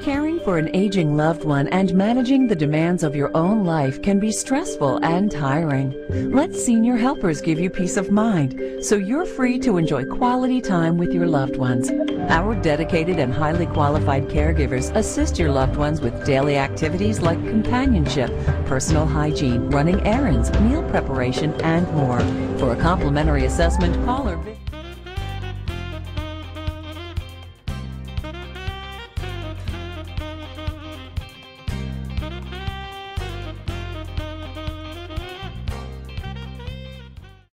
Caring for an aging loved one and managing the demands of your own life can be stressful and tiring. Let Senior Helpers give you peace of mind so you're free to enjoy quality time with your loved ones. Our dedicated and highly qualified caregivers assist your loved ones with daily activities like companionship, personal hygiene, running errands, meal preparation, and more. For a complimentary assessment, call or visit.